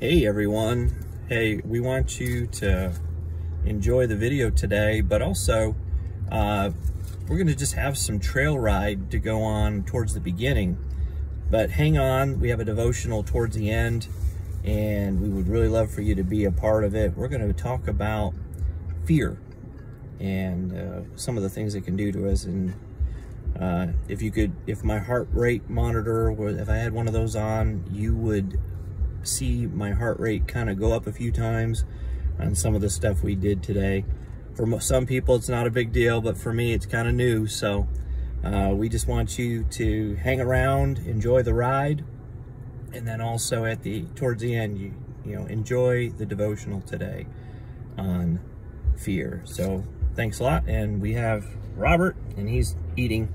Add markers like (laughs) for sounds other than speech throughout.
Hey everyone. Hey, we want you to enjoy the video today, but also uh, we're going to just have some trail ride to go on towards the beginning. But hang on, we have a devotional towards the end, and we would really love for you to be a part of it. We're going to talk about fear and uh, some of the things it can do to us. And uh, if you could, if my heart rate monitor, if I had one of those on, you would see my heart rate kind of go up a few times on some of the stuff we did today. For some people, it's not a big deal, but for me, it's kind of new. So uh, we just want you to hang around, enjoy the ride, and then also at the towards the end, you you know enjoy the devotional today on fear. So thanks a lot, and we have Robert, and he's eating,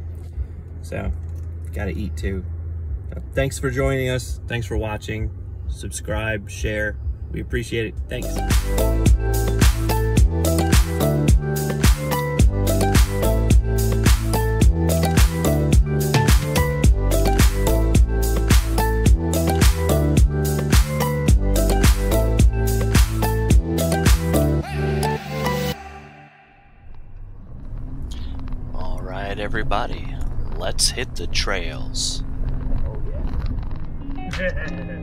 so got to eat too. Thanks for joining us. Thanks for watching subscribe, share. We appreciate it. Thanks. All right, everybody, let's hit the trails. Oh yeah. (laughs)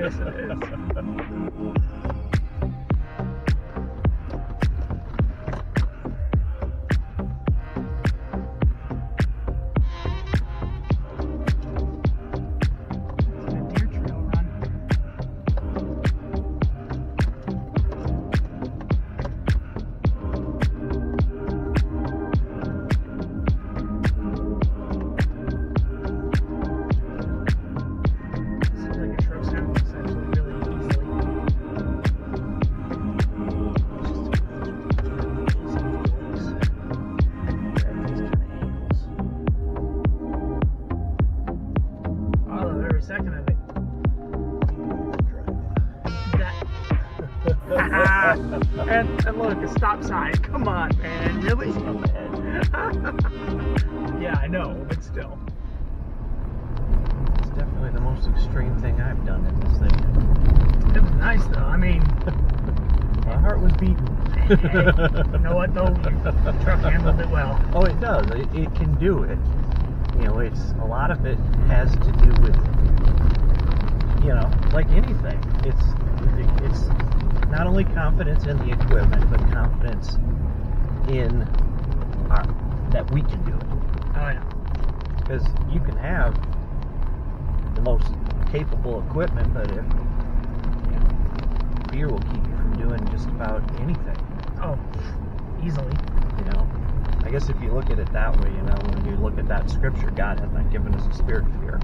yes, it most extreme thing I've done in this thing. It was nice though. I mean, (laughs) My heart was beating. (laughs) you know what though? Your truck handled it well. Oh, it does. It, it can do it. You know, it's a lot of it has to do with, you know, like anything. It's it's not only confidence in the equipment, but confidence in our, that we can do it. Oh yeah. Because you can have the most capable equipment, but if you know, fear will keep you from doing just about anything. Oh, easily. You know, I guess if you look at it that way, you know, when you look at that scripture, God hath not given us a spirit of fear.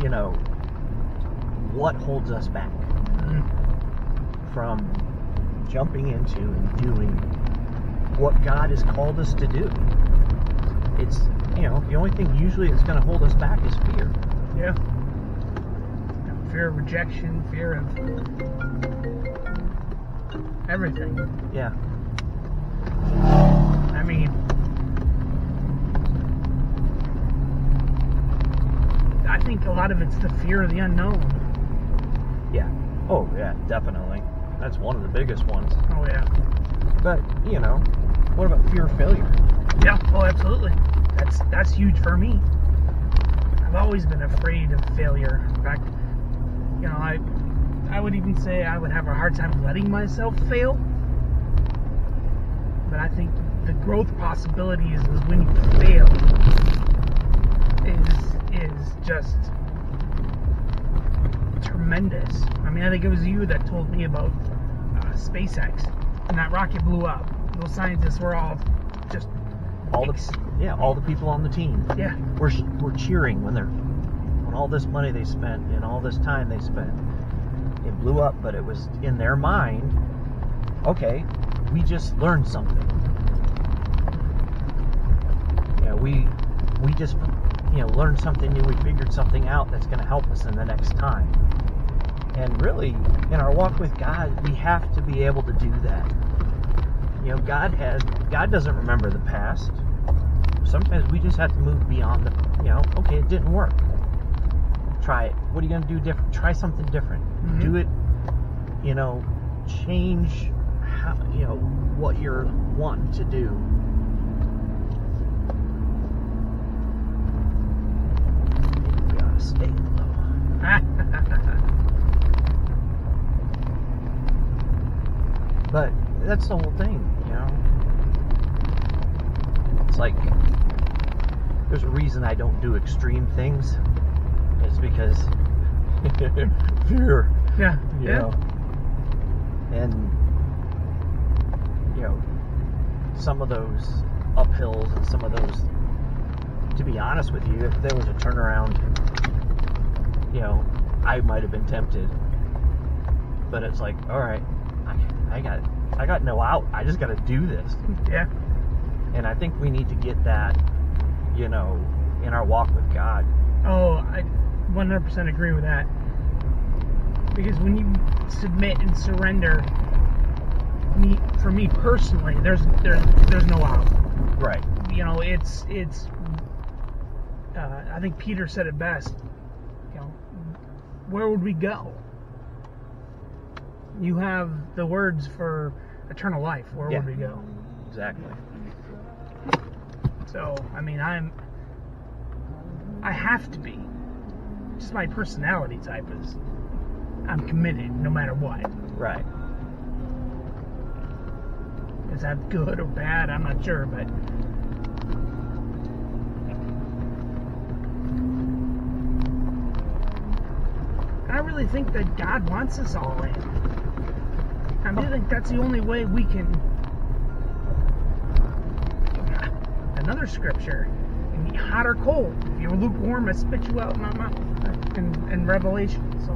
You know, what holds us back Mm. from jumping into and doing what God has called us to do? It's, you know, the only thing usually that's going to hold us back is fear. Yeah. Fear of rejection, fear of everything. Yeah. I mean, I think a lot of it's the fear of the unknown. Yeah. Oh, yeah, definitely. That's one of the biggest ones. Oh yeah. But, you know, what about fear of failure? Yeah. Oh, absolutely. That's that's huge for me. I've always been afraid of failure. In fact, you know, I I would even say I would have a hard time letting myself fail. But I think the growth possibilities is when you fail is is just tremendous. I mean, I think it was you that told me about uh, SpaceX and that rocket blew up. Those scientists were all just All the yeah, all the people on the team. yeah. We're, we're cheering when they're when all this money they spent and all this time they spent it blew up but it was in their mind okay we just learned something. Yeah we we just you know learned something new. We figured something out that's going to help us in the next time. And really in our walk with god we have to be able to do that. You know god has god doesn't remember the past sometimes we just have to move beyond the you know okay it didn't work. Try it. What are you going to do different try something different. Mhm. do it you know change how you know what you're wanting to do. We gotta stay low. (laughs) But that's the whole thing you know? It's like there's a reason I don't do extreme things. It's because (laughs) fear, yeah. you yeah. know. And you know, some of those uphills and some of those to be honest with you, if there was a turnaround, you know, I might have been tempted. But it's like, all right, I, I got I got no out. I just got to do this. Yeah. And I think we need to get that, you know, in our walk with God. Oh, I 100% agree with that. Because when you submit and surrender, me for me personally, there's there's there's no out. Right. You know, it's it's. Uh, I think Peter said it best. You know, where would we go? You have the words for eternal life. Where Yeah. would we go? Exactly. So, I mean, I'm. I have to be. just my personality type is I'm committed no matter what. Right. Is that good or bad? I'm not sure, but I really think that God wants us all in. I really oh. think that's the only way we can. Another scripture, hot or cold. If you're lukewarm, I spit you out in my mouth. In, in Revelation, so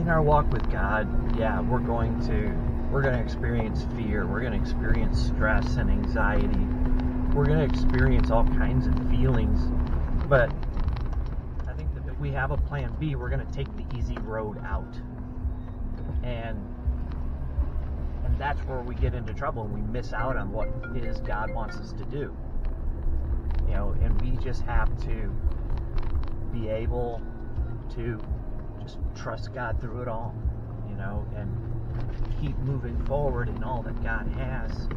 in our walk with God, yeah, we're going to we're going to experience fear. We're going to experience stress and anxiety. We're going to experience all kinds of feelings. But I think that if we have a plan B, we're going to take the easy road out. And and that's where we get into trouble and we miss out on what it is God wants us to do. You know, and we just have to be able to just trust God through it all, you know, and keep moving forward in all that God has,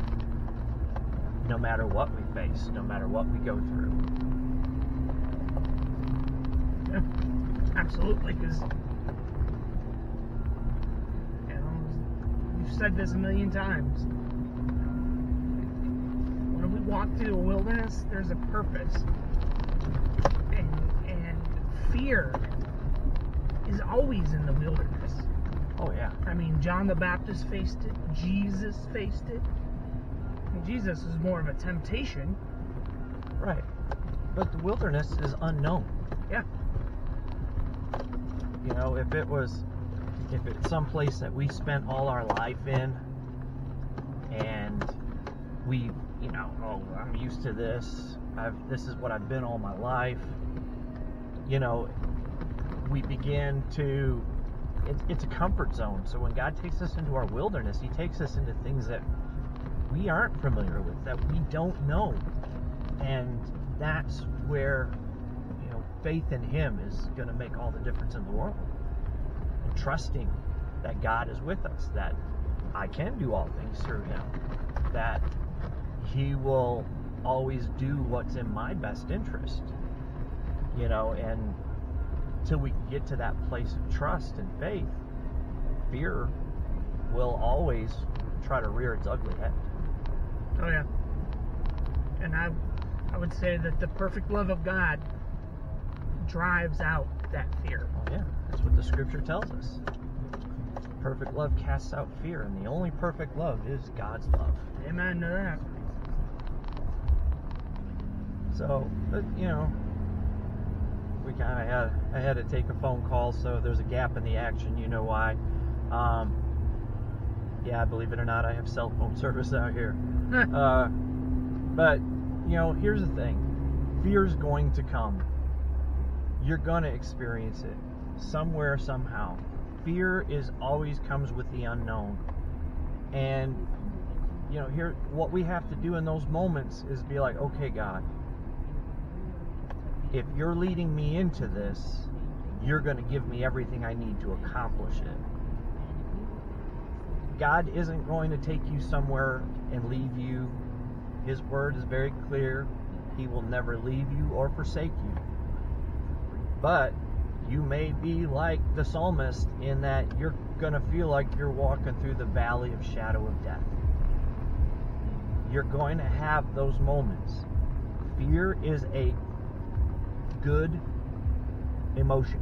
no matter what we face, no matter what we go through. (laughs) absolutely, because you know, we've said this a million times. When we walk through the wilderness, there's a purpose, and and fear is always in the wilderness. Oh, yeah. I mean, John the Baptist faced it. Jesus faced it. Jesus was more of a temptation. Right. But the wilderness is unknown. Yeah. You know, if it was, if it's someplace that we spent all our life in, and we, you know, oh, I'm used to this. I've, this is what I've been all my life. You know, we begin to, it's, it's a comfort zone. So when God takes us into our wilderness, He takes us into things that we aren't familiar with, that we don't know, and that's where you know faith in Him is going to make all the difference in the world. Trusting that God is with us, that I can do all things through Him, that He will always do what's in my best interest. You know, and till we get to that place of trust and faith, fear will always try to rear its ugly head. Oh yeah. And I I would say that the perfect love of God drives out that fear. Oh, yeah, what the scripture tells us. Perfect love casts out fear, and the only perfect love is God's love. Amen to that. So, but, you know, we kind of had I had to take a phone call, so there's a gap in the action. You know why? Um, yeah, believe it or not, I have cell phone (laughs) service out here. (laughs) uh, but you know, here's the thing: fear's going to come. You're gonna experience it somewhere, somehow. Fear is always comes with the unknown, and you know, here what we have to do in those moments is be like, okay, God, if you're leading me into this, you're going to give me everything I need to accomplish it. God isn't going to take you somewhere and leave you. His word is very clear. He will never leave you or forsake you. But you may be like the psalmist in that you're going to feel like you're walking through the valley of shadow of death. You're going to have those moments. Fear is a good emotion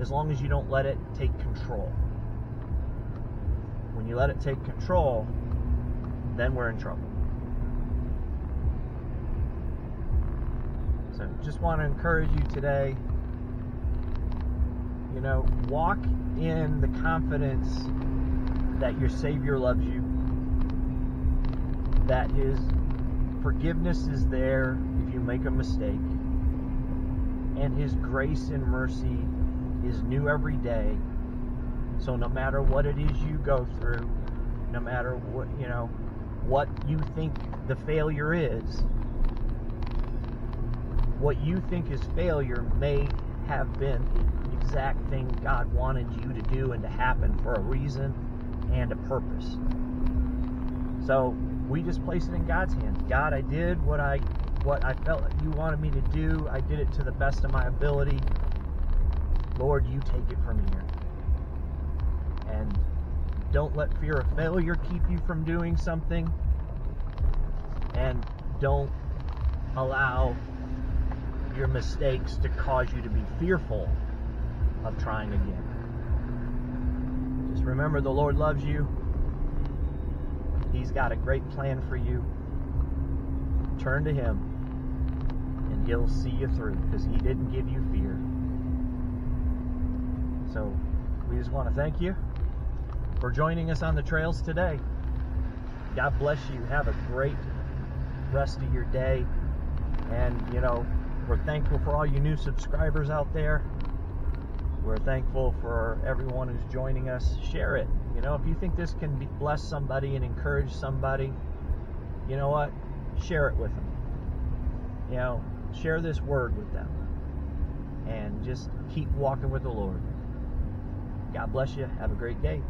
as long as you don't let it take control. When you let it take control, then we're in trouble. So just want to encourage you today, you know, walk in the confidence that your Savior loves you, that His forgiveness is there if you make a mistake, and His grace and mercy is new every day. So no matter what it is you go through, no matter what, you know, what you think the failure is, what you think is failure may have been the exact thing God wanted you to do and to happen for a reason and a purpose. So we just place it in God's hands. God, I did what I what I felt you wanted me to do. I did it to the best of my ability. Lord, you take it from here. And don't let fear of failure keep you from doing something. And don't allow your mistakes to cause you to be fearful of trying again. Just remember the Lord loves you. He's got a great plan for you. Turn to Him, and He'll see you through because He didn't give you fear. So, we just want to thank you for joining us on the trails today. God bless you. Have a great rest of your day. And, you know, we're thankful for all you new subscribers out there. We're thankful for everyone who's joining us. Share it. You know, if you think this can bless somebody and encourage somebody, you know what? Share it with them. You know, share this word with them. And just keep walking with the Lord. God bless you. Have a great day.